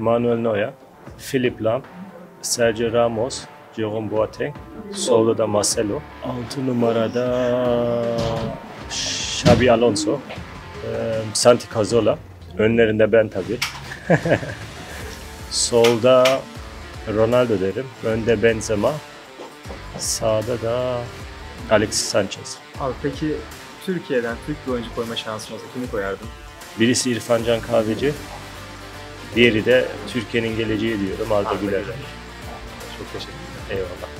Manuel Neuer, Philip Lam, Sergio Ramos, Jerome Boateng, solda da Marcelo. 6 numarada Xabi Alonso, Santi Cazorla, önlerinde ben tabii. Solda Ronaldo derim, önde Benzema, sağda da Alexis Sanchez. Abi peki Türkiye'den Türk bir oyuncu koyma şansın olsa kimi koyardın? Birisi İrfan Can Kahveci, diğeri de Türkiye'nin geleceği diyorum Arda Arda Güler. Güler. Çok teşekkür ederim. Eyvallah.